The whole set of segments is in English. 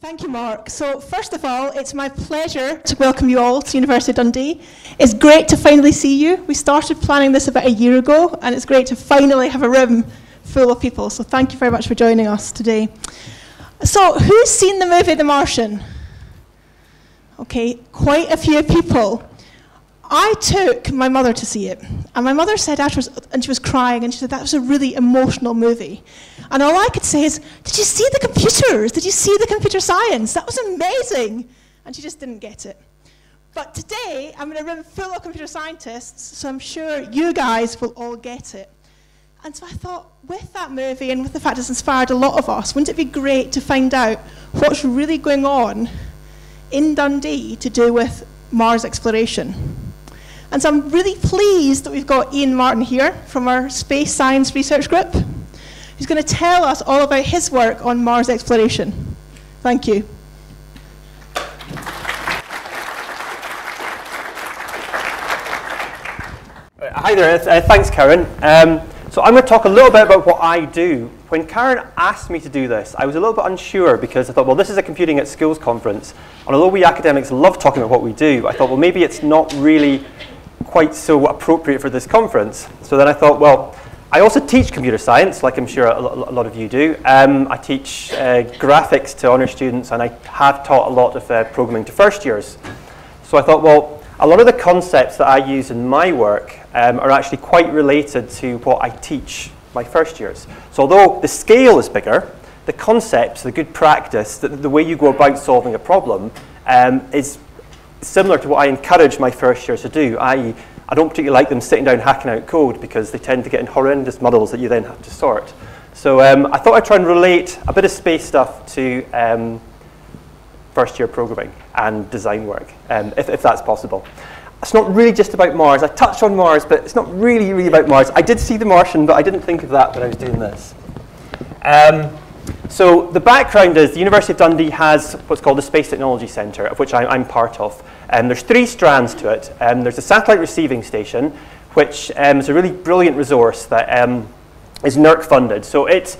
Thank you, Mark. So, first of all, it's my pleasure to welcome you all to University of Dundee. It's great to finally see you. We started planning this about a year ago, and it's great to finally have a room full of people. So, thank you very much for joining us today. So, who's seen the movie The Martian? Okay, quite a few people. I took my mother to see it, and my mother said afterwards, and she was crying, and she said that was a really emotional movie. And all I could say is, Did you see the computers? Did you see the computer science? That was amazing. And she just didn't get it. But today, I'm in a room full of computer scientists, so I'm sure you guys will all get it. And so I thought, with that movie and with the fact it's inspired a lot of us, wouldn't it be great to find out what's really going on in Dundee to do with Mars exploration? And so I'm really pleased that we've got Iain Martin here from our Space Science Research Group, who's going to tell us all about his work on Mars exploration. Thank you. Hi there, uh, thanks Karen. Um, so I'm going to talk a little bit about what I do. When Karen asked me to do this, I was a little bit unsure because I thought, well, this is a Computing at Schools conference. And although we academics love talking about what we do, I thought, well, maybe it's not really quite so appropriate for this conference. So then I thought, well, I also teach computer science, like I'm sure a lot of you do. Um, I teach uh, graphics to honour students, and I have taught a lot of uh, programming to first years. So I thought, well, a lot of the concepts that I use in my work um, are actually quite related to what I teach my first years. So although the scale is bigger, the concepts, the good practice, the, the way you go about solving a problem um, is similar to what I encourage my first years to do, i.e., I don't particularly like them sitting down hacking out code because they tend to get in horrendous muddles that you then have to sort. So um, I thought I'd try and relate a bit of space stuff to um, first year programming and design work, um, if, if that's possible. It's not really just about Mars. I touched on Mars, but it's not really, really about Mars. I did see the Martian, but I didn't think of that when I was doing this. So the background is the University of Dundee has what's called the Space Technology Centre, of which I, am part of. And um, there's three strands to it. Um, there's a satellite receiving station, which um, is a really brilliant resource that um, is NERC funded. So it's,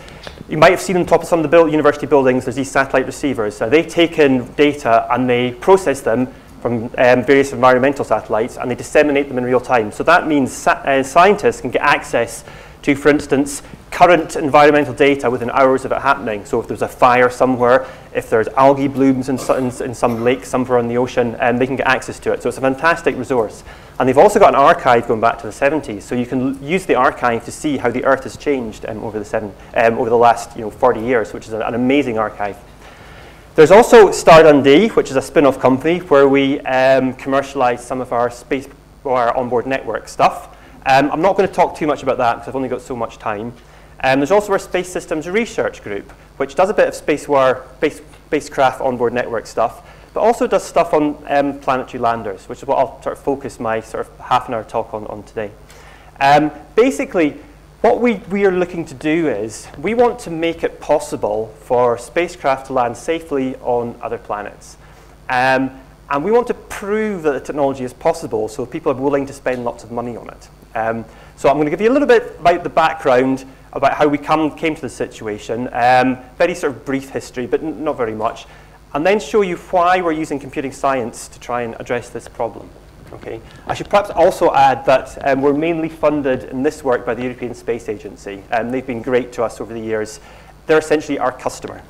you might have seen on top of some of the build, university buildings, there's these satellite receivers. So they take in data and they process them from um, various environmental satellites and they disseminate them in real time. So that means uh, scientists can get access to, for instance, current environmental data within hours of it happening. So if there's a fire somewhere, if there's algae blooms in, in, in some lake somewhere in the ocean, um, they can get access to it. So it's a fantastic resource. And they've also got an archive going back to the 70s, so you can use the archive to see how the Earth has changed um, over, the seven, um, over the last you know, 40 years, which is an, an amazing archive. There's also Star Dundee, which is a spin-off company where we um, commercialize some of our space or our onboard network stuff. Um, I'm not going to talk too much about that because I've only got so much time. Um, there's also our Space Systems Research Group, which does a bit of space war, base, spacecraft onboard network stuff, but also does stuff on um, planetary landers, which is what I'll sort of focus my sort of half an hour talk on, on today. Um, basically, what we, we are looking to do is we want to make it possible for spacecraft to land safely on other planets. Um, and we want to prove that the technology is possible so people are willing to spend lots of money on it. Um, so I'm going to give you a little bit about the background about how we come, came to the situation, um, very sort of brief history, but not very much, and then show you why we're using computing science to try and address this problem. Okay. I should perhaps also add that um, we're mainly funded in this work by the European Space Agency, and um, they've been great to us over the years. They're essentially our customer.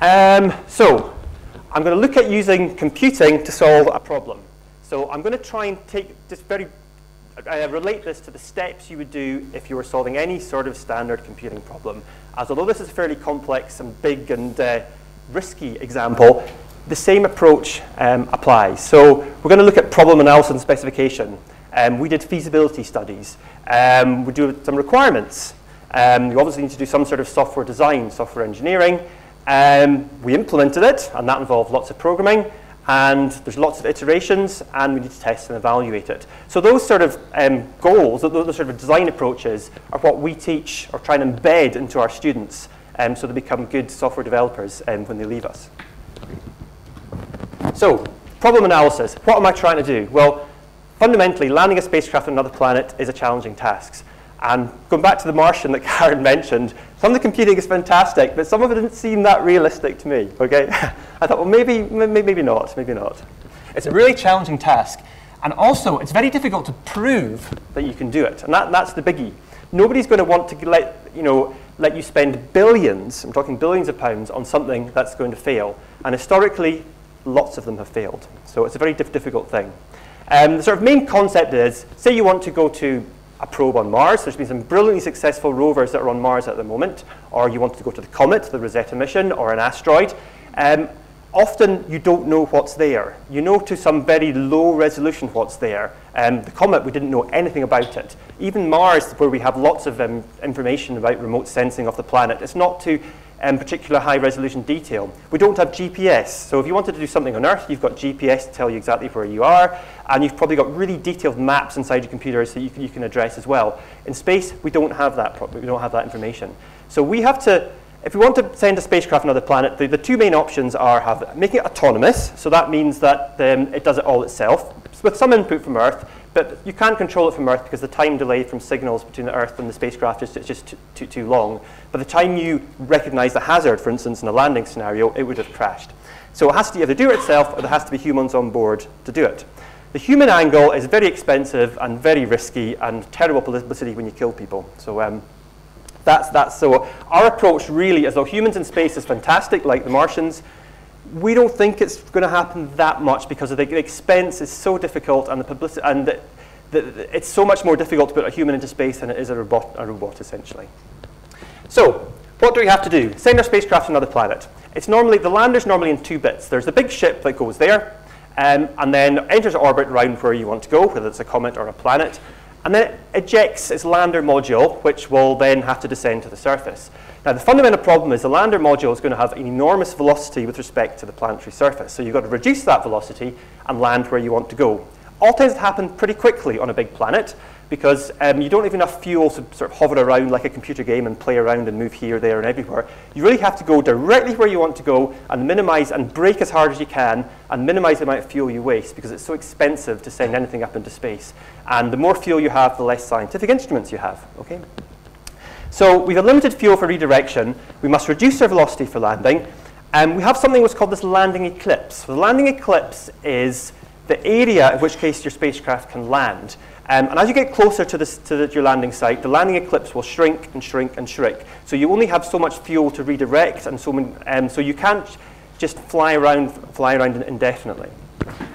Um, so, I'm going to look at using computing to solve a problem. So I'm going to try and take just very uh, relate this to the steps you would do if you were solving any sort of standard computing problem. As although this is a fairly complex and big and uh, risky example, the same approach um, applies. So we're going to look at problem analysis and specification. Um, we did feasibility studies. Um, we do some requirements. Um, you obviously need to do some sort of software design, software engineering. Um, we implemented it, and that involved lots of programming and there's lots of iterations, and we need to test and evaluate it. So those sort of um, goals, those sort of design approaches, are what we teach or try and embed into our students um, so they become good software developers um, when they leave us. So, problem analysis. What am I trying to do? Well, fundamentally, landing a spacecraft on another planet is a challenging task. And going back to the Martian that Karen mentioned, some of the computing is fantastic, but some of it didn't seem that realistic to me, okay? I thought, well, maybe, maybe, not, maybe not. It's a really challenging task. And also, it's very difficult to prove that you can do it. And that, that's the biggie. Nobody's going to want to let, you know, let you spend billions, I'm talking billions of pounds, on something that's going to fail. And historically, lots of them have failed. So it's a very diff difficult thing. Um, the sort of main concept is, say you want to go to a probe on Mars. There's been some brilliantly successful rovers that are on Mars at the moment, or you want to go to the comet, the Rosetta mission, or an asteroid. Um, often you don't know what's there. You know to some very low resolution what's there. Um, the comet, we didn't know anything about it. Even Mars, where we have lots of um, information about remote sensing of the planet, it's not to um, particular high resolution detail. We don't have GPS, so if you wanted to do something on Earth, you've got GPS to tell you exactly where you are, and you've probably got really detailed maps inside your computers that you can, you can address as well. In space, we don't have that, we don't have that information. So we have to if we want to send a spacecraft another planet, the, the two main options are have, making it autonomous, so that means that um, it does it all itself, with some input from Earth, but you can't control it from Earth because the time delay from signals between the Earth and the spacecraft is just too, too, too long. By the time you recognize the hazard, for instance, in a landing scenario, it would have crashed. So it has to either do it itself or there has to be humans on board to do it. The human angle is very expensive and very risky and terrible publicity when you kill people. So um, that's, that's so our approach really is though humans in space is fantastic, like the Martians, we don't think it's going to happen that much because the, the expense is so difficult and the publicity and the, the, it's so much more difficult to put a human into space than it is a robot, a robot essentially. So what do we have to do? Send our spacecraft to another planet. It's normally the lander's normally in two bits. There's the big ship that goes there, um, and then enters orbit around where you want to go, whether it's a comet or a planet and then it ejects its lander module, which will then have to descend to the surface. Now, the fundamental problem is the lander module is going to have an enormous velocity with respect to the planetary surface. So you've got to reduce that velocity and land where you want to go. All tends to happen pretty quickly on a big planet because um, you don't have enough fuel to sort of hover around like a computer game and play around and move here, there, and everywhere. You really have to go directly where you want to go and minimize and brake as hard as you can and minimize the amount of fuel you waste because it's so expensive to send anything up into space. And the more fuel you have, the less scientific instruments you have. Okay? So we have limited fuel for redirection. We must reduce our velocity for landing. And we have something what's called this landing ellipse. So the landing ellipse is the area in which case your spacecraft can land. Um, and as you get closer to, this, to the, your landing site, the landing ellipse will shrink and shrink and shrink. So you only have so much fuel to redirect, and so, um, so you can't just fly around, fly around indefinitely.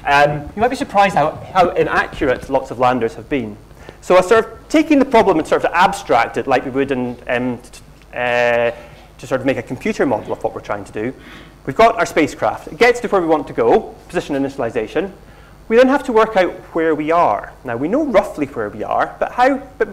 Um, you might be surprised how, how inaccurate lots of landers have been. So I sort of taking the problem and sort of abstract it like we would in, um, uh, to sort of make a computer model of what we're trying to do. We've got our spacecraft. It gets to where we want to go, position initialization. We then have to work out where we are. Now, we know roughly where we are, but how, but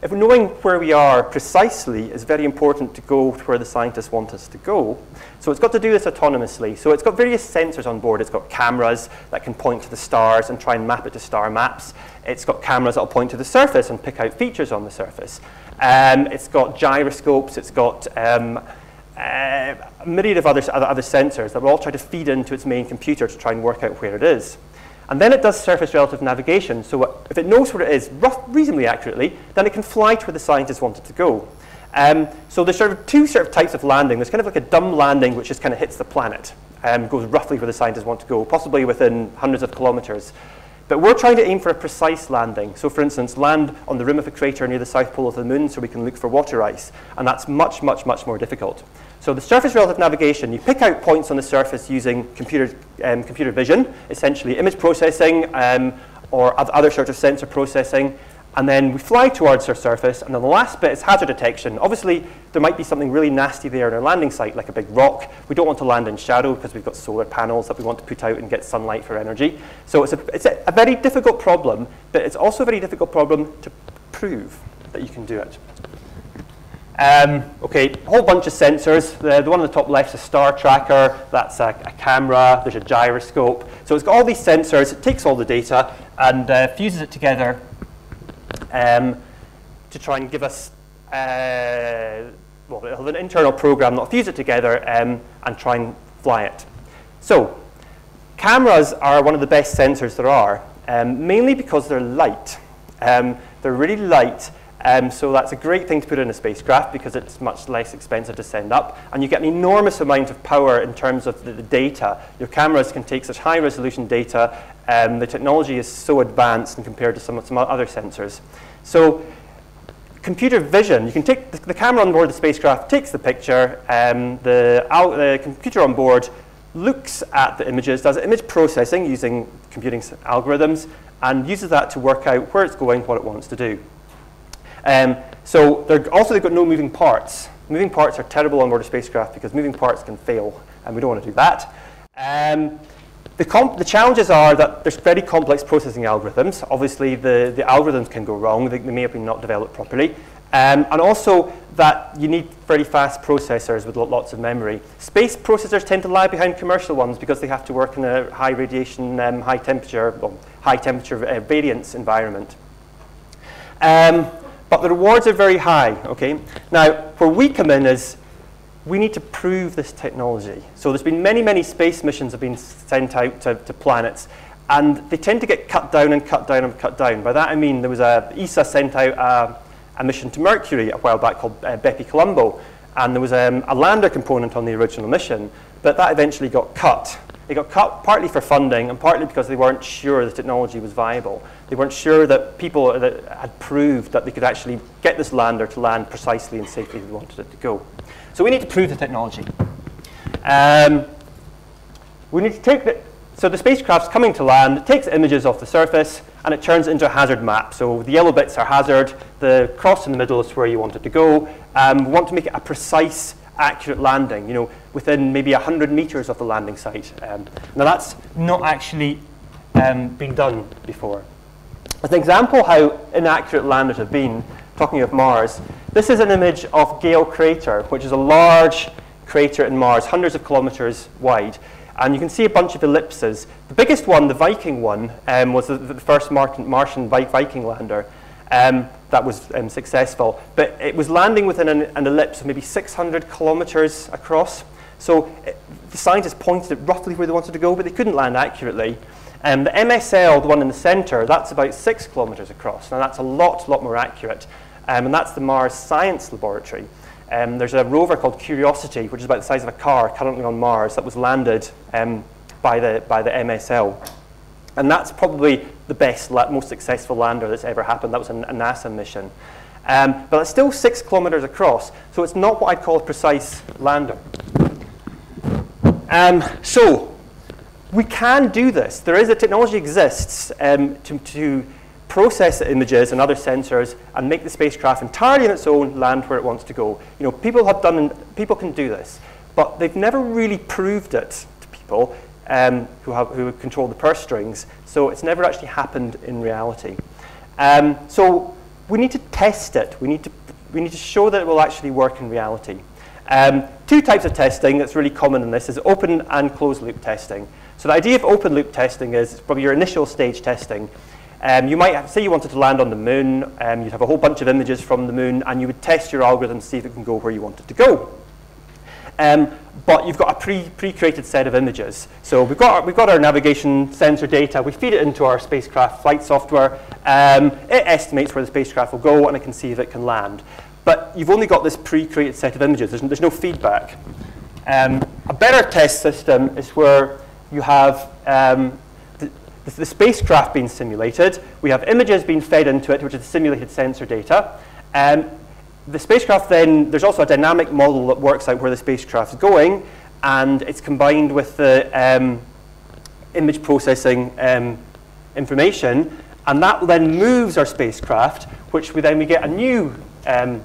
if knowing where we are precisely is very important to go to where the scientists want us to go. So it's got to do this autonomously. So it's got various sensors on board. It's got cameras that can point to the stars and try and map it to star maps. It's got cameras that will point to the surface and pick out features on the surface. Um, it's got gyroscopes. It's got um, uh, a myriad of other, other sensors that will all try to feed into its main computer to try and work out where it is. And then it does surface relative navigation. So if it knows where it is rough, reasonably accurately, then it can fly to where the scientists want it to go. Um, so there's sort of two sort of types of landing. There's kind of like a dumb landing, which just kind of hits the planet, um, goes roughly where the scientists want to go, possibly within hundreds of kilometers. But we're trying to aim for a precise landing. So for instance, land on the rim of a crater near the south pole of the moon so we can look for water ice. And that's much, much, much more difficult. So the surface relative navigation, you pick out points on the surface using computer, um, computer vision, essentially image processing um, or other sort of sensor processing, and then we fly towards our surface, and then the last bit is hazard detection. Obviously, there might be something really nasty there in our landing site, like a big rock. We don't want to land in shadow because we've got solar panels that we want to put out and get sunlight for energy. So it's a, it's a, a very difficult problem, but it's also a very difficult problem to prove that you can do it. Um, okay, a whole bunch of sensors. The, the, one on the top left is a star tracker. That's a, a, camera. There's a gyroscope. So it's got all these sensors. It takes all the data and uh, fuses it together um, to try and give us, uh, well, an internal program that'll fuse it together um, and try and fly it. So cameras are one of the best sensors there are, um, mainly because they're light. Um, they're really light Um, so that's a great thing to put in a spacecraft because it's much less expensive to send up. And you get an enormous amount of power in terms of the, the data. Your cameras can take such high resolution data. Um, the technology is so advanced compared to some, some other sensors. So computer vision, you can take the, the, camera on board the spacecraft, takes the picture, um, the, the computer on board looks at the images, does image processing using computing algorithms, and uses that to work out where it's going, what it wants to do. Um, so also they've got no moving parts. Moving parts are terrible on board a spacecraft because moving parts can fail, and we don't want to do that. Um, the, the, challenges are that there's very complex processing algorithms. Obviously, the, the algorithms can go wrong. They, they may have been not developed properly. Um, and also that you need very fast processors with lots of memory. Space processors tend to lag behind commercial ones because they have to work in a high radiation, um, high temperature, well, high temperature uh, variance environment. Um, but the rewards are very high, okay? Now, where we come in is we need to prove this technology. So there's been many, many space missions have been sent out to, to planets, and they tend to get cut down and cut down and cut down. By that I mean there was a, ESA sent out a, a mission to Mercury a while back called uh, Bepi Colombo, and there was um, a lander component on the original mission, but that eventually got cut. It got cut partly for funding and partly because they weren't sure the technology was viable. They weren't sure that people that had proved that they could actually get this lander to land precisely and safely as they wanted it to go. So we need to prove the technology. Um, we need to take the, so the spacecraft's coming to land, it takes images off the surface, and it turns into a hazard map. So the yellow bits are hazard, the cross in the middle is where you want it to go. Um, we want to make it a precise accurate landing, you know, within maybe 100 meters of the landing site. Um, now that's not actually um, been done before. As an example how inaccurate landers have been, talking of Mars, this is an image of Gale Crater, which is a large crater in Mars, hundreds of kilometers wide. And you can see a bunch of ellipses. The biggest one, the Viking one, um, was the, the first Martian, Martian Viking lander. Um, that was um, successful. But it was landing within an, an, ellipse of maybe 600 kilometers across. So it, the scientists pointed it roughly where they wanted to go, but they couldn't land accurately. Um, the MSL, the one in the center, that's about six kilometers across. Now that's a lot, lot more accurate. Um, and that's the Mars Science Laboratory. Um, there's a rover called Curiosity, which is about the size of a car currently on Mars, that was landed um, by, the, by the MSL. And that's probably the best, most successful lander that's ever happened. That was a, NASA mission. Um, but it's still six kilometers across, so it's not what I'd call a precise lander. Um, so we can do this. There is a technology exists um, to, to process images and other sensors and make the spacecraft entirely on its own land where it wants to go. You know, people have done, people can do this, but they've never really proved it to people um, who, have, who control the purse strings. So it's never actually happened in reality. Um, so we need to test it. We need to, we need to show that it will actually work in reality. Um, two types of testing that's really common in this is open and closed loop testing. So the idea of open loop testing is probably your initial stage testing. Um, you might have, say you wanted to land on the moon, um, you'd have a whole bunch of images from the moon, and you would test your algorithm to see if it can go where you want it to go. Um, but you've got a pre, pre-created set of images. So we've got, our, we've got our navigation sensor data, we feed it into our spacecraft flight software, um, it estimates where the spacecraft will go, and it can see if it can land. But you've only got this pre-created set of images, there's, there's no feedback. Um, a better test system is where you have um, the, the, spacecraft being simulated, we have images being fed into it, which is the simulated sensor data, um, the spacecraft then, there's also a dynamic model that works out where the spacecraft is going, and it's combined with the um, image processing um, information, and that then moves our spacecraft, which we then we get a new um,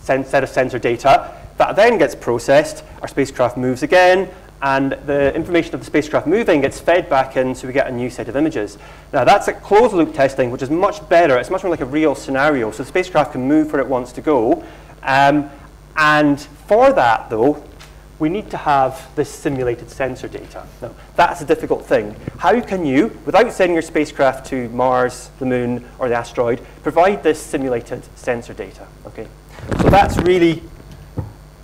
set of sensor data that then gets processed. Our spacecraft moves again, and the information of the spacecraft moving gets fed back in so we get a new set of images. Now that's a closed loop testing, which is much better. It's much more like a real scenario. So the spacecraft can move where it wants to go. Um, and for that, though, we need to have this simulated sensor data. Now, that's a difficult thing. How can you, without sending your spacecraft to Mars, the Moon, or the asteroid, provide this simulated sensor data? Okay, so that's really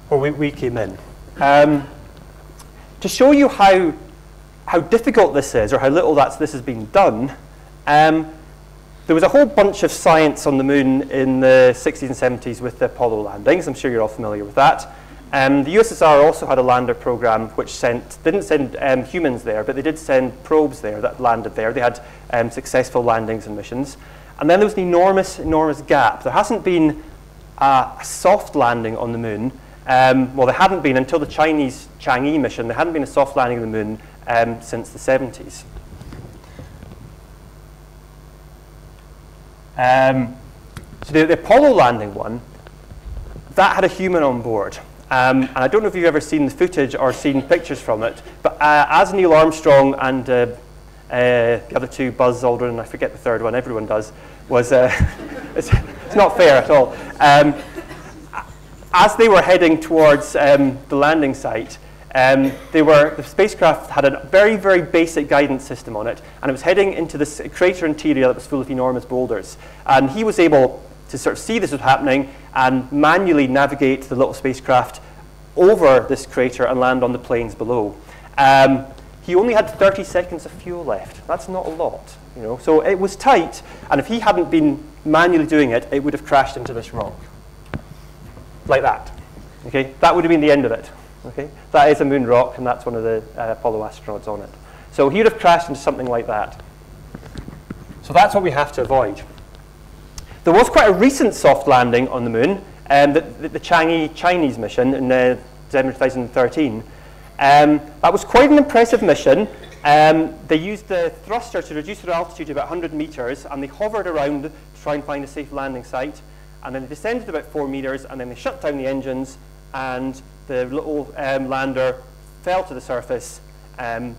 where we, we came in. Um, to show you how, how difficult this is, or how little that's, this has been done, um, there was a whole bunch of science on the moon in the 60s and 70s with the Apollo landings. I'm sure you're all familiar with that. Um, the USSR also had a lander program which sent, didn't send um, humans there, but they did send probes there that landed there. They had um, successful landings and missions. And then there was an enormous, enormous gap. There hasn't been a, a soft landing on the moon. Um, well, there hadn't been until the Chinese Chang'e mission. There hadn't been a soft landing on the moon um, since the 70s. Um, so the, the, Apollo landing one, that had a human on board. Um, and I don't know if you've ever seen the footage or seen pictures from it, but uh, as Neil Armstrong and uh, uh, the other two, Buzz Aldrin, and I forget the third one, everyone does, was, uh, it's, it's, not fair at all. As they were heading towards um, the landing site, um, they were, the spacecraft had a very, very basic guidance system on it, and it was heading into this crater interior that was full of enormous boulders. And he was able to sort of see this was happening and manually navigate the little spacecraft over this crater and land on the plains below. Um, he only had 30 seconds of fuel left. That's not a lot, you know. So it was tight, and if he hadn't been manually doing it, it would have crashed into this rock, like that. Okay, that would have been the end of it. Okay, that is a moon rock, and that's one of the uh, Apollo astronauts on it. So he would have crashed into something like that. So that's what we have to avoid. There was quite a recent soft landing on the moon, um, the, the, the Chang'e Chinese mission in uh, December 2013. Um, that was quite an impressive mission. Um, they used the thruster to reduce their altitude to about 100 meters, and they hovered around to try and find a safe landing site. And then they descended about four meters, and then they shut down the engines, and the little um, lander fell to the surface um,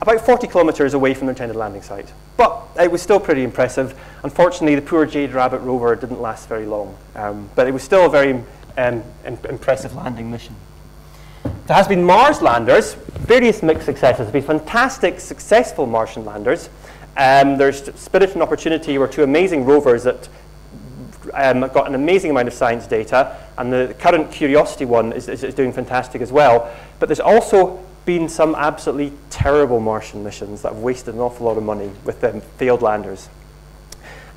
about 40 kilometers away from the intended landing site. But it was still pretty impressive. Unfortunately, the poor Jade Rabbit rover didn't last very long, um, but it was still a very um, impressive landing mission. There has been Mars landers, various mixed successes. There have been fantastic, successful Martian landers. Um, there's Spirit and Opportunity were two amazing rovers that um, got an amazing amount of science data, and the current Curiosity one is, is, is doing fantastic as well. But there's also been some absolutely terrible Martian missions that have wasted an awful lot of money with them failed landers.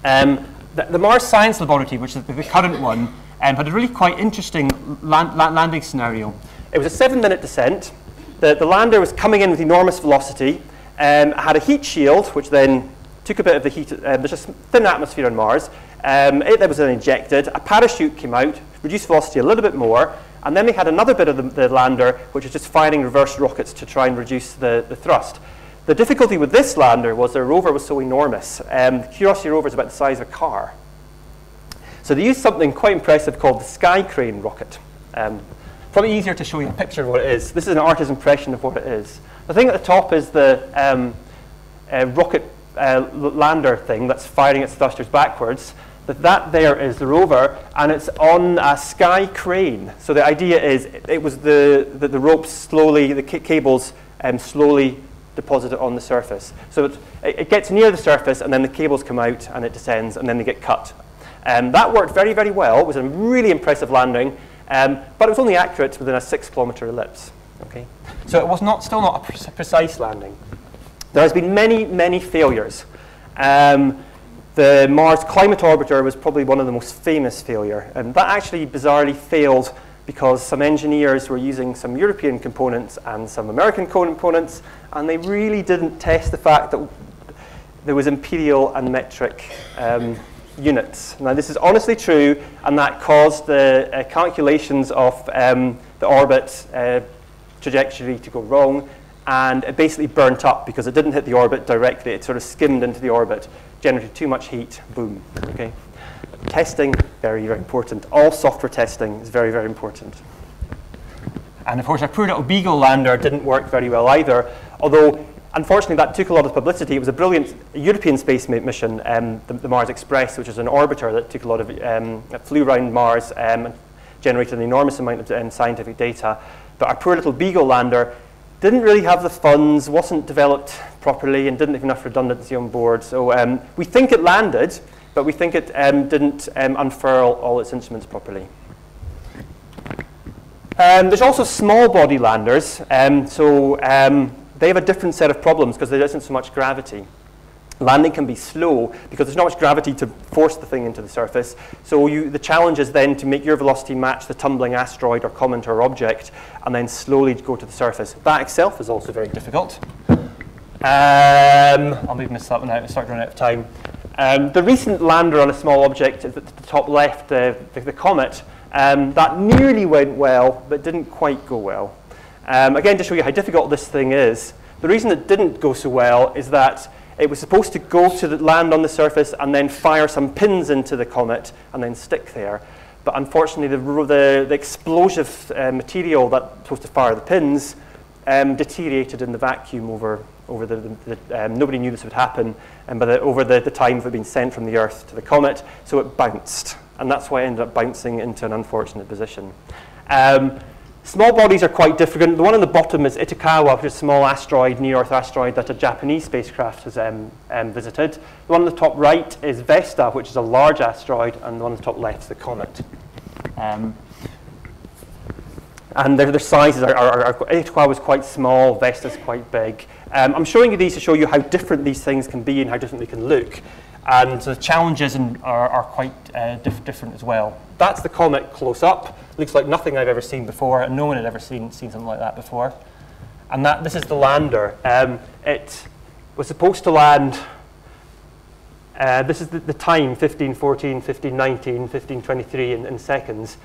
Um, the, the, Mars Science Laboratory, which is the, the current one, um, had a really quite interesting land, landing scenario. It was a seven-minute descent. The, the lander was coming in with enormous velocity, um, had a heat shield, which then took a bit of the heat. There's a thin atmosphere on Mars. Um, it then was then injected. A parachute came out, reduced velocity a little bit more, and then they had another bit of the, the lander, which was just firing reverse rockets to try and reduce the, the thrust. The difficulty with this lander was their rover was so enormous. Um, the Curiosity rover is about the size of a car. So they used something quite impressive called the Sky Crane rocket. Um, probably easier to show you a picture of what it is. This is an artist's impression of what it is. The thing at the top is the um, uh, rocket uh, lander thing that's firing its thrusters backwards that that there is the rover and it's on a sky crane. So the idea is it, was the, the, the, ropes slowly, the cables um, slowly deposited on the surface. So it, it, gets near the surface and then the cables come out and it descends and then they get cut. Um, that worked very, very well. It was a really impressive landing, um, but it was only accurate within a six kilometer ellipse. Okay? So it was not, still not a pre precise landing. There has been many, many failures. Um, the Mars Climate Orbiter was probably one of the most famous failure. And that actually bizarrely failed because some engineers were using some European components and some American components, and they really didn't test the fact that there was imperial and metric um, units. Now, this is honestly true, and that caused the uh, calculations of um, the orbit uh, trajectory to go wrong, and it basically burnt up because it didn't hit the orbit directly. It sort of skimmed into the orbit generated too much heat, boom. Okay? Testing, very, very important. All software testing is very, very important. And of course, our poor little Beagle lander didn't work very well either, although unfortunately that took a lot of publicity. It was a brilliant European space mission, um, the, the, Mars Express, which is an orbiter that took a lot of, um, flew around Mars um, and generated an enormous amount of um, scientific data. But our poor little Beagle lander didn't really have the funds, wasn't developed properly, and didn't have enough redundancy on board. So um, we think it landed, but we think it um, didn't um, unfurl all its instruments properly. Um, there's also small body landers. Um, so um, they have a different set of problems because there isn't so much gravity. Landing can be slow because there's not much gravity to force the thing into the surface. So you, the challenge is then to make your velocity match the tumbling asteroid or comet or object and then slowly go to the surface. That itself is also very difficult. Um, I'll maybe miss that one out. I start running out of time. Um, the recent lander on a small object at the top left, uh, the, the, comet, um, that nearly went well, but didn't quite go well. Um, again, to show you how difficult this thing is, the reason it didn't go so well is that it was supposed to go to land on the surface and then fire some pins into the comet and then stick there. But unfortunately, the, the, the explosive uh, material that's supposed to fire the pins um, deteriorated in the vacuum over, over the, the, the um, nobody knew this would happen, and by the, over the, the time of it being sent from the Earth to the comet, so it bounced. And that's why it ended up bouncing into an unfortunate position. Um, Small bodies are quite different. The one on the bottom is Itokawa, which is a small asteroid, near-Earth asteroid that a Japanese spacecraft has um, um, visited. The one on the top right is Vesta, which is a large asteroid, and the one on the top left is the comet. Um, and their, their sizes are, are, are, Itokawa is quite small, Vesta is quite big. Um, I'm showing you these to show you how different these things can be and how different they can look. And the challenges in, are, are, quite uh, diff different as well. That's the comet close up looks like nothing I've ever seen before, and no one had ever seen, seen something like that before. And that, this is the lander. Um, it was supposed to land, uh, this is the, the, time, 1514, 1519, 1523 in, in seconds.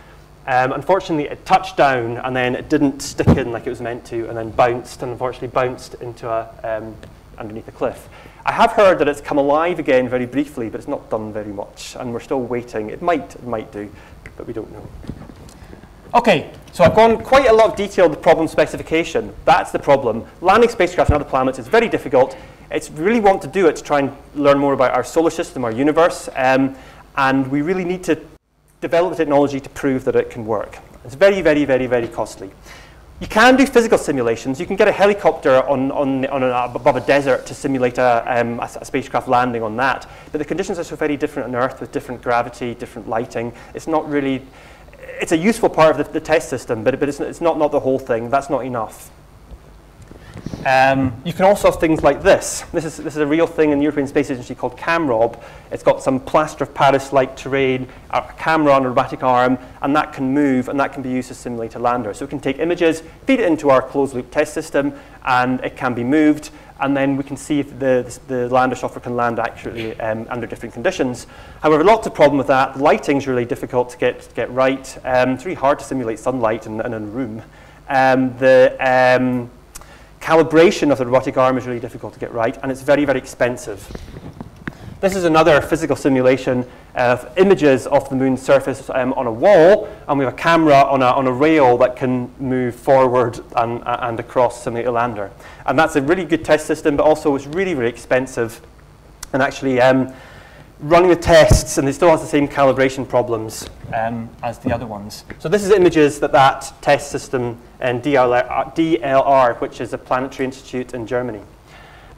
Um, unfortunately, it touched down and then it didn't stick in like it was meant to, and then bounced, and unfortunately bounced into a, um, underneath the cliff. I have heard that it's come alive again very briefly, but it's not done very much, and we're still waiting. It might, it might do, but we don't know. Okay, so I've gone quite a lot of detail the problem specification. That's the problem. Landing spacecraft on other planets is very difficult. It's really want to do it to try and learn more about our solar system, our universe, um, and we really need to develop the technology to prove that it can work. It's very, very, very, very costly. You can do physical simulations. You can get a helicopter on, on, on a, above a desert to simulate a, um, a, a, spacecraft landing on that. But the conditions are so very different on Earth with different gravity, different lighting. It's not really it's a useful part of the, the test system, but, but it's, it's, not, not the whole thing. That's not enough. Um, you can also have things like this. This is, this is a real thing in the European Space Agency called CamRob. It's got some plaster of Paris-like terrain, a camera on a robotic arm, and that can move, and that can be used to simulate a lander. So it can take images, feed it into our closed-loop test system, and it can be moved, and then we can see if the, the, the lander software can land accurately um, under different conditions. However, lots of problem with that. Lighting's really difficult to get, to get right. Um, it's really hard to simulate sunlight in, in a room. Um, the um, calibration of the robotic arm is really difficult to get right, and it's very, very expensive. This is another physical simulation of images of the moon's surface um, on a wall, and we have a camera on a, on a rail that can move forward and, and across simulate a lander. And that's a really good test system, but also it's really, really expensive. And actually, um, running the tests, and it still has the same calibration problems um, as the other ones. So this is images that that test system and DLR, DLR, which is a planetary institute in Germany.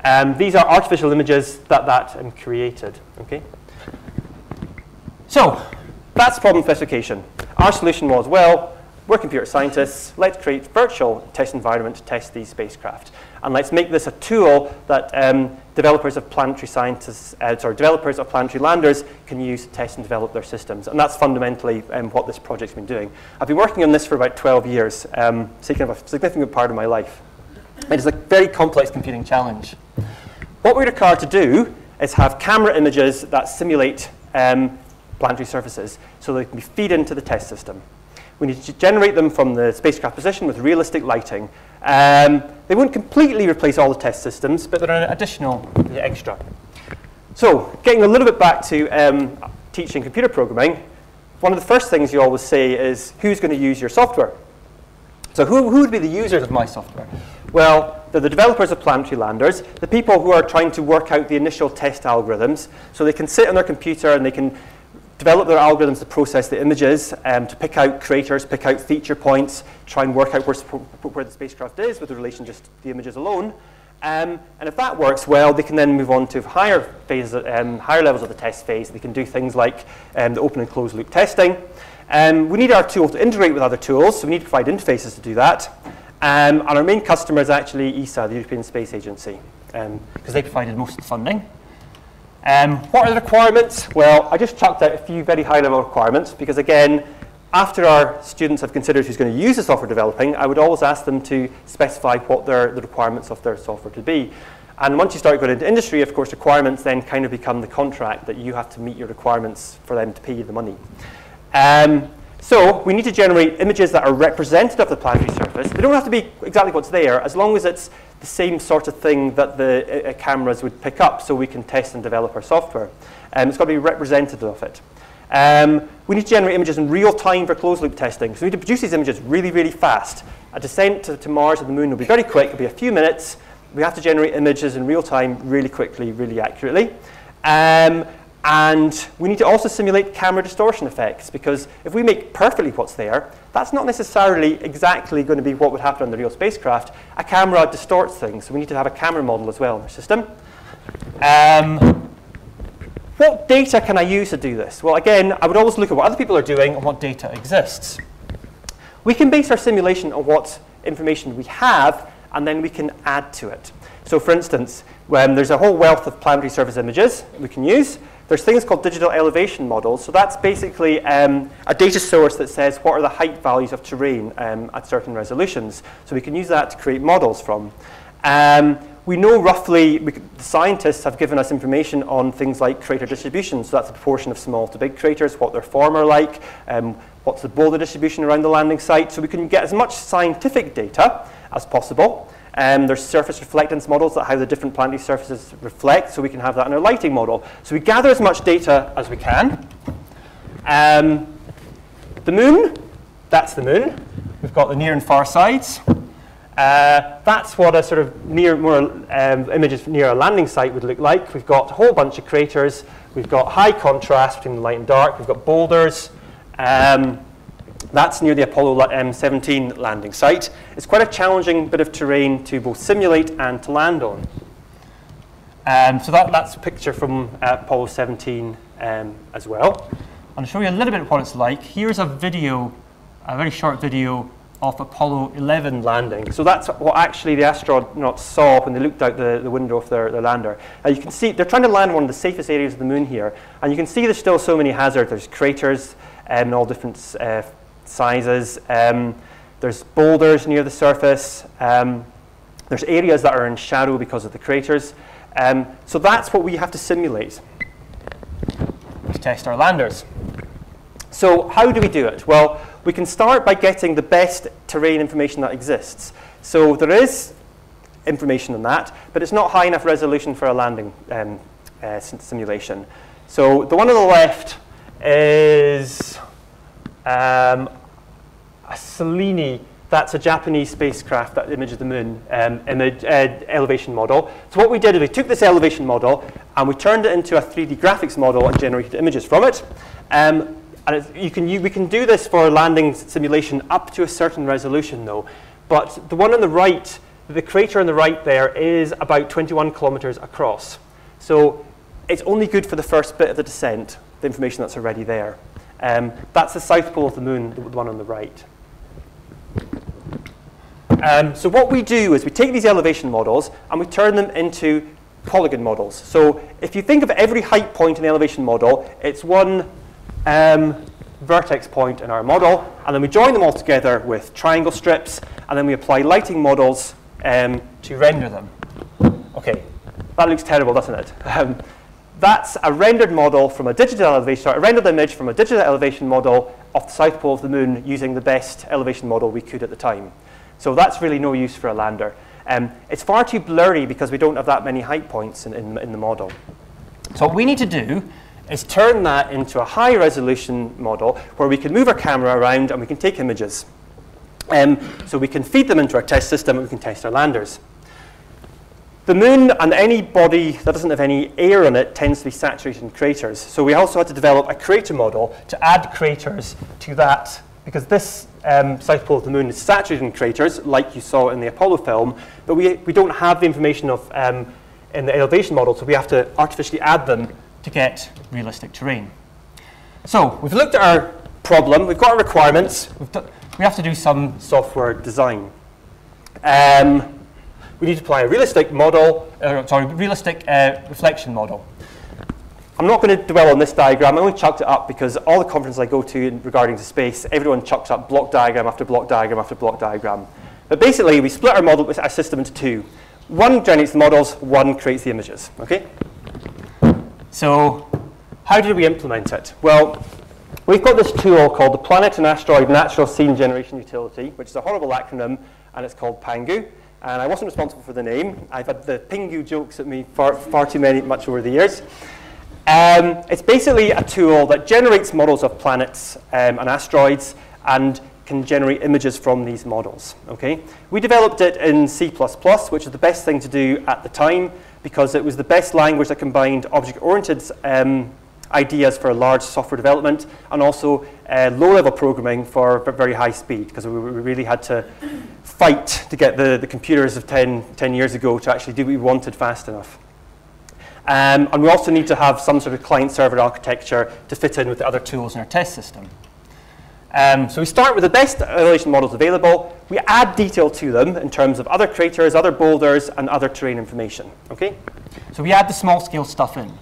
Um, these are artificial images that that um, created. Okay. So that's problem specification. Our solution was, well, we're computer scientists. Let's create virtual test environment to test these spacecraft. And let's make this a tool that um, developers of planetary scientists, uh, sorry, developers of planetary landers can use to test and develop their systems. And that's fundamentally um, what this project's been doing. I've been working on this for about 12 years, um, taking up a significant part of my life. It is a very complex computing challenge. What we require to do is have camera images that simulate um, planetary surfaces so they can be fed into the test system. We need to generate them from the spacecraft position with realistic lighting. Um, they won't completely replace all the test systems, but they're an additional extra. So, getting a little bit back to um, teaching computer programming, one of the first things you always say is, who's going to use your software? So who, who would be the users of my software? Well, they're the developers of planetary landers, the people who are trying to work out the initial test algorithms. So they can sit on their computer and they can develop their algorithms to process the images, um, to pick out craters, pick out feature points, try and work out where, where the spacecraft is with relation just to the images alone. Um, and if that works well, they can then move on to higher phases, um, higher levels of the test phase. They can do things like um, the open and closed loop testing. Um, we need our tool to integrate with other tools, so we need to provide interfaces to do that. Um, and our main customer is actually ESA, the European Space Agency, because they provided most of the funding. Um, what are the requirements? Well, I just chucked out a few very high-level requirements because, again, after our students have considered who's going to use the software developing, I would always ask them to specify what their, the requirements of their software to be. And once you start going into industry, of course, requirements then kind of become the contract that you have to meet your requirements for them to pay you the money. Um, so we need to generate images that are representative of the planetary surface. They don't have to be exactly what's there, as long as it's the same sort of thing that the uh, cameras would pick up so we can test and develop our software. Um, it's got to be representative of it. Um, we need to generate images in real time for closed loop testing. So we need to produce these images really, really fast. A descent to, to Mars or the moon will be very quick, it'll be a few minutes. We have to generate images in real time really quickly, really accurately. Um, and we need to also simulate camera distortion effects because if we make perfectly what's there, that's not necessarily exactly going to be what would happen on the real spacecraft. A camera distorts things, so we need to have a camera model as well in our system. Um, what data can I use to do this? Well, again, I would always look at what other people are doing and what data exists. We can base our simulation on what information we have, and then we can add to it. So for instance, when there's a whole wealth of planetary surface images we can use, there's things called digital elevation models. So that's basically um, a data source that says what are the height values of terrain um, at certain resolutions. So we can use that to create models from. Um, we know roughly, we, the scientists have given us information on things like crater distribution. So that's the proportion of small to big craters, what their form are like, um, what's the boulder distribution around the landing site. So we can get as much scientific data as possible. Um, there's surface reflectance models that how the different planetary surfaces reflect, so we can have that in our lighting model. So we gather as much data as we can. Um, the moon, that's the moon. We've got the near and far sides. Uh, that's what a sort of near, more um, images near a landing site would look like. We've got a whole bunch of craters. We've got high contrast between the light and dark. We've got boulders. Um, that's near the Apollo M17 landing site. It's quite a challenging bit of terrain to both simulate and to land on. Um, so that, that's a picture from uh, Apollo 17 um, as well. I'll show you a little bit of what it's like. Here's a video, a very short video of Apollo 11 landing. So that's what actually the astronauts saw when they looked out the, the window of their, their lander. Uh, you can see they're trying to land one of the safest areas of the moon here. And you can see there's still so many hazards. There's craters um, and all different uh, sizes. Um, there's boulders near the surface. Um, there's areas that are in shadow because of the craters. Um, so that's what we have to simulate to test our landers. So how do we do it? Well, we can start by getting the best terrain information that exists. So there is information on that, but it's not high enough resolution for a landing um, uh, simulation. So the one on the left is um, a Selene, that's a Japanese spacecraft, that image of the moon, um, image, uh, elevation model. So what we did is we took this elevation model and we turned it into a 3D graphics model and generated images from it. Um, and you can, you, we can do this for landing simulation up to a certain resolution though. But the one on the right, the crater on the right there is about 21 kilometers across. So it's only good for the first bit of the descent, the information that's already there. Um, that's the south pole of the moon, the one on the right. Um, so what we do is we take these elevation models and we turn them into polygon models. So if you think of every height point in the elevation model, it's one um, vertex point in our model, and then we join them all together with triangle strips, and then we apply lighting models um, to render them. Okay, that looks terrible, doesn't it? That's a rendered model from a digital elevation, sorry, a rendered image from a digital elevation model of the south pole of the moon using the best elevation model we could at the time. So that's really no use for a lander. Um, it's far too blurry because we don't have that many height points in, in, in the model. So what we need to do is turn that into a high resolution model where we can move our camera around and we can take images. Um, so we can feed them into our test system and we can test our landers. The moon and any body that doesn't have any air on it tends to be saturated in craters. So we also had to develop a crater model to add craters to that, because this um, south pole of the moon is saturated in craters, like you saw in the Apollo film, but we, we don't have the information of um, in the elevation model, so we have to artificially add them to get realistic terrain. So we've looked at our problem, we've got our requirements, we have to do some software design. Um, we need to apply a realistic model, uh, sorry, realistic uh, reflection model. I'm not going to dwell on this diagram. I only chucked it up because all the conferences I go to regarding to space, everyone chucks up block diagram after block diagram after block diagram. But basically, we split our model, our system into two. One generates the models, one creates the images. Okay? So, how did we implement it? Well, we've got this tool called the Planet and Asteroid Natural Scene Generation Utility, which is a horrible acronym, and it's called PANGU. And I wasn't responsible for the name. I've had the Pingu jokes at me far, far too many, much over the years. Um, it's basically a tool that generates models of planets um, and asteroids and can generate images from these models. Okay? We developed it in C++, which is the best thing to do at the time because it was the best language that combined object-oriented um, ideas for large software development and also uh, low-level programming for very high speed because we, we, really had to fight to get the, the computers of 10, 10 years ago to actually do what we wanted fast enough. Um, and we also need to have some sort of client-server architecture to fit in with the other tools in our test system. Um, so we start with the best elevation models available. We add detail to them in terms of other craters, other boulders, and other terrain information. Okay? So we add the small-scale stuff in.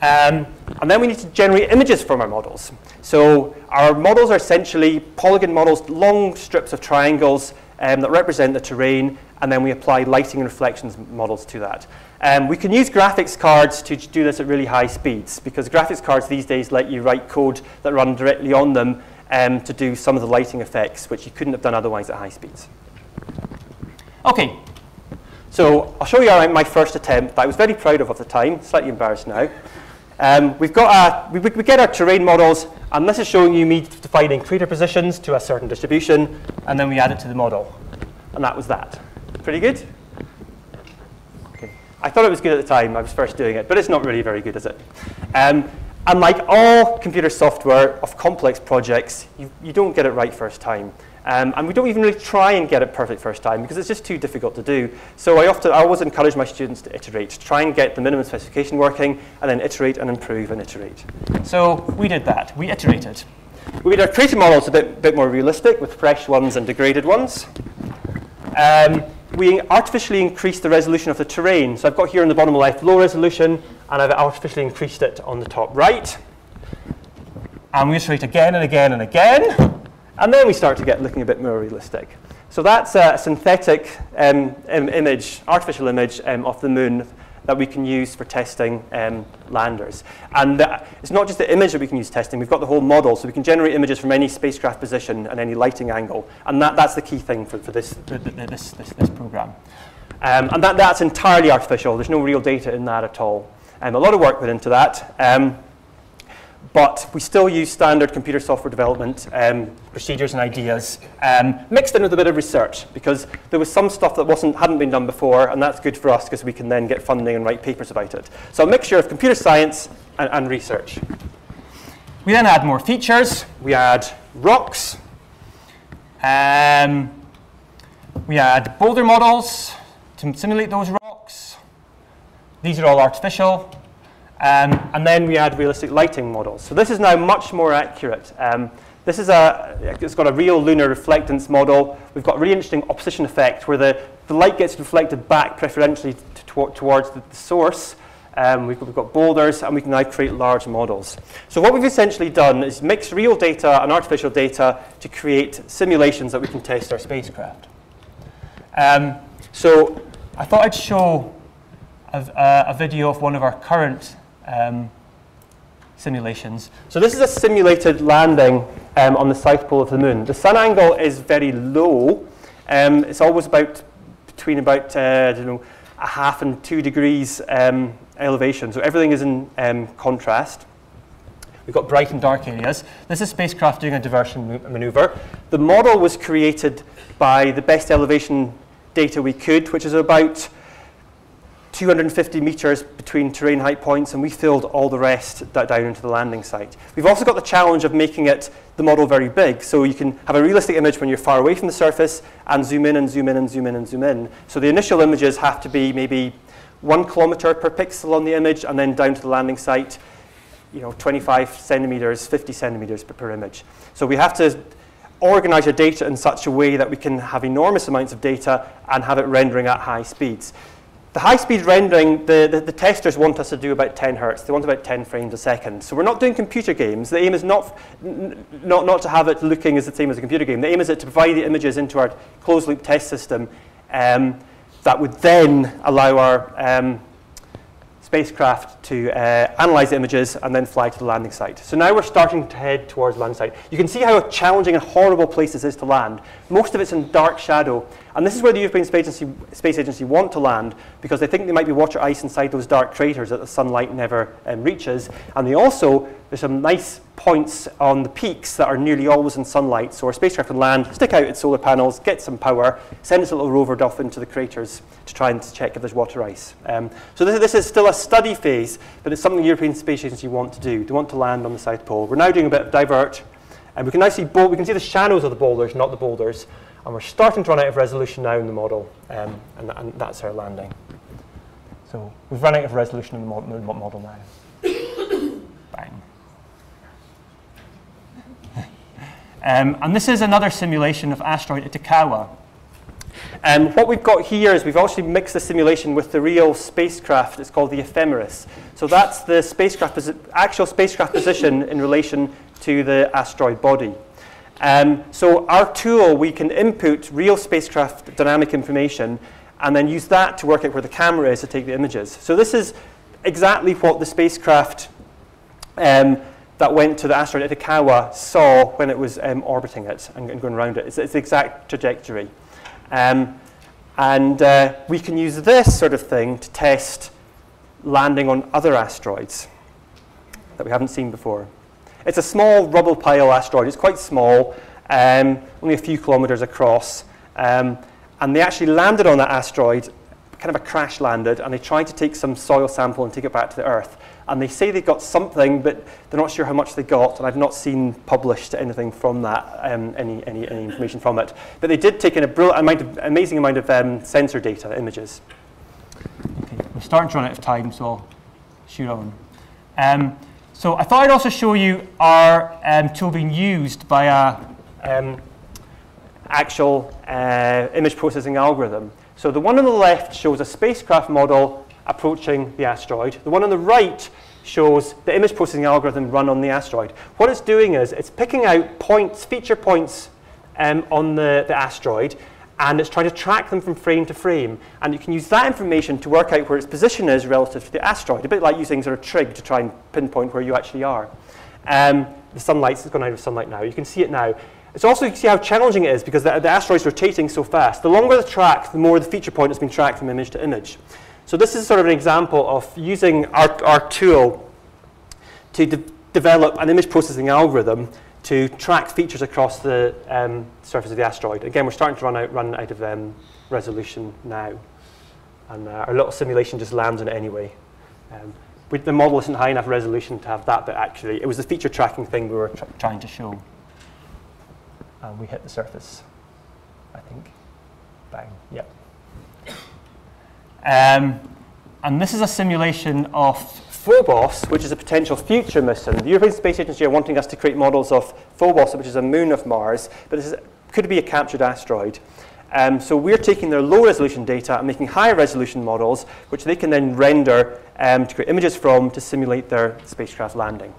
Um, and then we need to generate images from our models. So our models are essentially polygon models, long strips of triangles um, that represent the terrain, and then we apply lighting and reflections models to that. Um, we can use graphics cards to do this at really high speeds because graphics cards these days let you write code that run directly on them um, to do some of the lighting effects, which you couldn't have done otherwise at high speeds. Okay, so I'll show you my first attempt that I was very proud of at the time, slightly embarrassed now. Um, we've got we, we get our terrain models, and this is showing you me defining crater positions to a certain distribution, and then we add it to the model. And that was that. Pretty good? I thought it was good at the time I was first doing it, but it's not really very good, is it? Um, and like all computer software of complex projects, you, you don't get it right first time. Um, and we don't even really try and get it perfect first time because it's just too difficult to do. So I often, I always encourage my students to iterate, to try and get the minimum specification working, and then iterate and improve and iterate. So we did that. We iterated. We made our crater models a bit, bit more realistic with fresh ones and degraded ones. Um, we artificially increased the resolution of the terrain. So I've got here on the bottom left low resolution, and I've artificially increased it on the top right. And we iterate again and again and again. And then we start to get looking a bit more realistic. So that's a synthetic um, Im image, artificial image um, of the moon that we can use for testing um, landers. And the, it's not just the image that we can use testing, we've got the whole model, so we can generate images from any spacecraft position and any lighting angle. And that, that's the key thing for, for this, this, this, this program. Um, and that, that's entirely artificial. There's no real data in that at all. Um, a lot of work went into that. Um, but we still use standard computer software development um, procedures and ideas um, mixed in with a bit of research because there was some stuff that wasn't, hadn't been done before and that's good for us because we can then get funding and write papers about it. So a mixture of computer science and, and research. We then add more features. We add rocks. Um, we add boulder models to simulate those rocks. These are all artificial. Um, and then we add realistic lighting models. So this is now much more accurate. Um, this is a, it's got a real lunar reflectance model. We've got a really interesting opposition effect where the, the light gets reflected back preferentially to, towards the, the source. Um, we've, got, we've, got, boulders, and we can now create large models. So what we've essentially done is mix real data and artificial data to create simulations that we can test our spacecraft. Um, so I thought I'd show a, a, video of one of our current um, simulations. So this is a simulated landing um, on the south pole of the moon. The sun angle is very low. Um, it's always about between about uh, I don't know, a half and two degrees um, elevation. So everything is in um, contrast. We've got bright and dark areas. This is spacecraft doing a diversion maneuver. The model was created by the best elevation data we could, which is about 250 meters between terrain height points, and we filled all the rest down into the landing site. We've also got the challenge of making it the model very big, so you can have a realistic image when you're far away from the surface, and zoom in and zoom in and zoom in and zoom in. So the initial images have to be maybe one kilometer per pixel on the image, and then down to the landing site, you know, 25 centimeters, 50 centimeters per, per image. So we have to organize our data in such a way that we can have enormous amounts of data and have it rendering at high speeds the high-speed rendering, the, the, the, testers want us to do about 10 hertz. They want about 10 frames a second. So we're not doing computer games. The aim is not, not, not to have it looking as the same as a computer game. The aim is it to provide the images into our closed-loop test system um, that would then allow our um, spacecraft to uh, analyze the images and then fly to the landing site. So now we're starting to head towards the landing site. You can see how challenging and horrible place this is to land. Most of it's in dark shadow. And this is where the European Space Agency, Space Agency want to land because they think there might be water ice inside those dark craters that the sunlight never um, reaches. And they also, there's some nice points on the peaks that are nearly always in sunlight. So our spacecraft can land, stick out its solar panels, get some power, send its little rover off into the craters to try and check if there's water ice. Um, so this, this, is still a study phase, but it's something the European Space Agency want to do. They want to land on the South Pole. We're now doing a bit of divert, and we can now see, we can see the shadows of the boulders, not the boulders. And we're starting to run out of resolution now in the model, um, and, and, that's our landing. So we've run out of resolution in the mo model now. Bang. Um, and this is another simulation of asteroid Itokawa. Um, what we've got here is we've actually mixed the simulation with the real spacecraft. It's called the Ephemeris. So that's the spacecraft actual spacecraft position in relation to the asteroid body. Um, so our tool, we can input real spacecraft dynamic information and then use that to work out where the camera is to take the images. So this is exactly what the spacecraft um, that went to the asteroid Itokawa saw when it was um, orbiting it and, and, going around it. It's, it's the exact trajectory. Um, and uh, we can use this sort of thing to test landing on other asteroids that we haven't seen before. It's a small rubble pile asteroid. It's quite small, um, only a few kilometers across. Um, and they actually landed on that asteroid, kind of a crash landed, and they tried to take some soil sample and take it back to the Earth and they say they got something, but they're not sure how much they got, and I've not seen published anything from that, um, any, any, any, information from it. But they did take in a brilliant amount of, amazing amount of um, sensor data, images. Okay, we're starting to run out of time, so shoot on. So I thought I'd also show you our um, tool being used by a um, actual uh, image processing algorithm. So the one on the left shows a spacecraft model approaching the asteroid. The one on the right shows the image processing algorithm run on the asteroid. What it's doing is it's picking out points, feature points um, on the, the asteroid, and it's trying to track them from frame to frame. And you can use that information to work out where its position is relative to the asteroid, a bit like using sort of trig to try and pinpoint where you actually are. Um, the sunlight's gone out of sunlight now. You can see it now. It's also, you can see how challenging it is because the, the asteroid's rotating so fast. The longer the track, the more the feature point has been tracked from image to image. So this is sort of an example of using our, our tool to de develop an image processing algorithm to track features across the um, surface of the asteroid. Again, we're starting to run out, run out of um, resolution now. And uh, our little simulation just lands on it anyway. Um, we, the model isn't high enough resolution to have that, but actually it was the feature tracking thing we were tr trying to show. And we hit the surface, I think. Bang, yep. Um, and this is a simulation of Phobos, which is a potential future mission. The European Space Agency are wanting us to create models of Phobos, which is a moon of Mars, but this is, could be a captured asteroid. Um, so we're taking their low resolution data and making higher resolution models, which they can then render um, to create images from to simulate their spacecraft landing.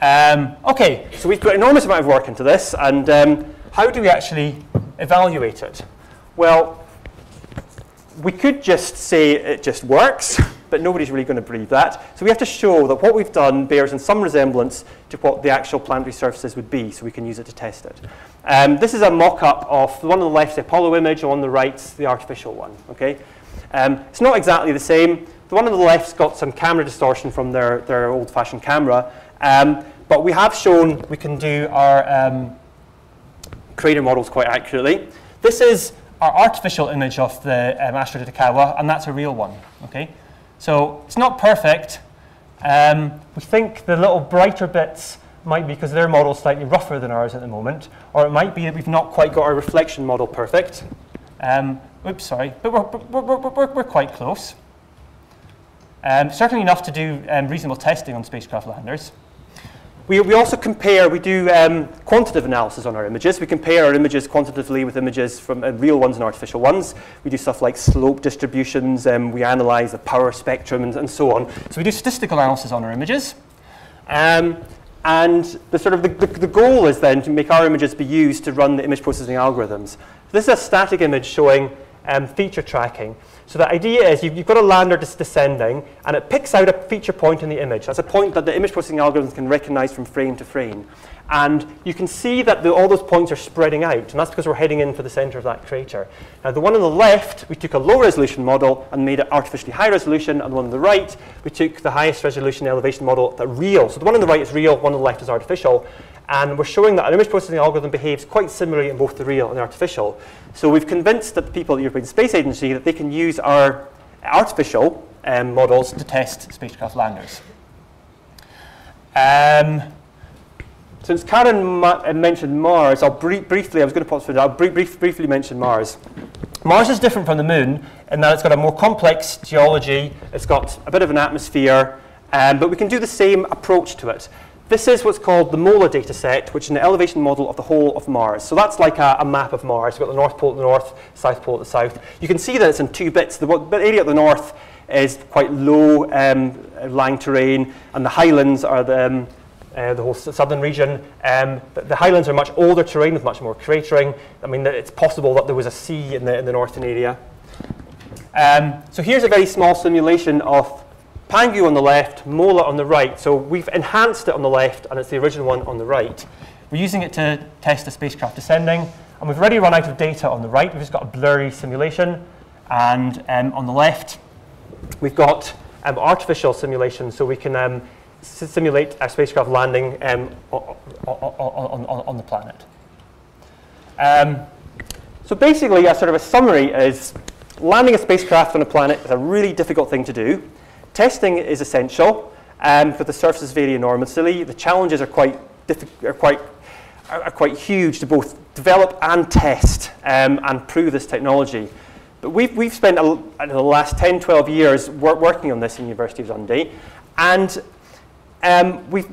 Um, okay, so we've put an enormous amount of work into this, and um, how do we actually evaluate it? Well, we could just say it just works, but nobody's really going to believe that. So we have to show that what we've done bears in some resemblance to what the actual planetary surfaces would be, so we can use it to test it. Um, this is a mock-up of the one on the left, the Apollo image, and on the right, the artificial one. Okay, um, It's not exactly the same. The one on the left's got some camera distortion from their, their old-fashioned camera, um, but we have shown we can do our um, crater models quite accurately. This is our artificial image of the um, asteroid Itokawa, and that's a real one. Okay, so it's not perfect. Um, we think the little brighter bits might be because their model's slightly rougher than ours at the moment, or it might be that we've not quite got our reflection model perfect. Um, oops, sorry, but we're, we're, we're, we're quite close. Um, certainly enough to do um, reasonable testing on spacecraft landers. We, we also compare, we do um, quantitative analysis on our images. We compare our images quantitatively with images from uh, real ones and artificial ones. We do stuff like slope distributions, um, we analyze the power spectrum and, and, so on. So we do statistical analysis on our images. Um, and the, sort of the, the, the, goal is then to make our images be used to run the image processing algorithms. This is a static image showing um, feature tracking. So the idea is you've, you've got a lander descending, and it picks out a feature point in the image. That's a point that the image processing algorithms can recognize from frame to frame. And you can see that the, all those points are spreading out, and that's because we're heading in for the center of that crater. Now, the one on the left, we took a low resolution model and made it artificially high resolution, and the one on the right, we took the highest resolution elevation model, that real. So the one on the right is real, one on the left is artificial. And we're showing that an image processing algorithm behaves quite similarly in both the real and the artificial. So we've convinced the people at the European Space Agency that they can use our artificial um, models to test spacecraft landers. Um, since Karen ma uh, mentioned Mars, I'll briefly, I was going to pause for that, I'll brief briefly mention Mars. Mars is different from the Moon in that it's got a more complex geology, it's got a bit of an atmosphere, um, but we can do the same approach to it. This is what's called the MOLA dataset, which is an elevation model of the whole of Mars. So that's like a, a map of Mars. We've got the North Pole at the north, South Pole at the south. You can see that it's in two bits. The, the area at the north is quite low um, lying terrain, and the highlands are the, um, uh, the whole southern region. Um, the, the, highlands are much older terrain with much more cratering. I mean, it's possible that there was a sea in the, in the northern area. Um, so here's a very small simulation of Pangu on the left, Mola on the right. So we've enhanced it on the left, and it's the original one on the right. We're using it to test the spacecraft descending, and we've already run out of data on the right. We've just got a blurry simulation. And um, on the left, we've got um, artificial simulation, so we can um, simulate a spacecraft landing um, on, on, on, on, the planet. Um, so basically, a sort of a summary is landing a spacecraft on a planet is a really difficult thing to do. Testing is essential, um, but the surfaces vary enormously. The challenges are quite, are quite, are quite huge to both develop and test um, and prove this technology. But we've, we've spent a, the last 10, 12 years wor working on this in University of Dundee, and um, we've,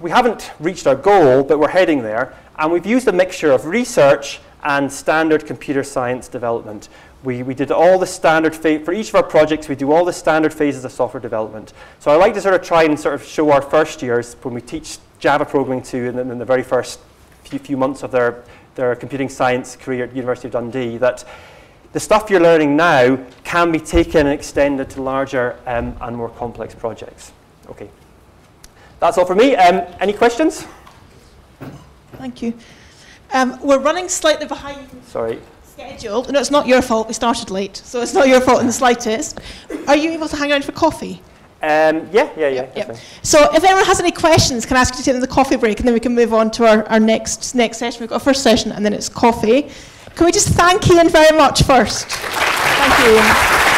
we haven't reached our goal, but we're heading there, and we've used a mixture of research and standard computer science development. We, we did all the standard, for each of our projects, we do all the standard phases of software development. So I like to sort of try and sort of show our first years when we teach Java programming to in, in the very first few, few months of their, their computing science career at University of Dundee that the stuff you're learning now can be taken and extended to larger um, and more complex projects. Okay. That's all for me. Um, any questions? Thank you. Um, we're running slightly behind. Sorry scheduled. No, it's not your fault. We started late, so it's not your fault in the slightest. Are you able to hang around for coffee? Um, yeah, yeah, yeah. Yep, So if anyone has any questions, can I ask you to take them the coffee break, and then we can move on to our, our next next session. We've got a first session, and then it's coffee. Can we just thank Iain very much first? Thank you.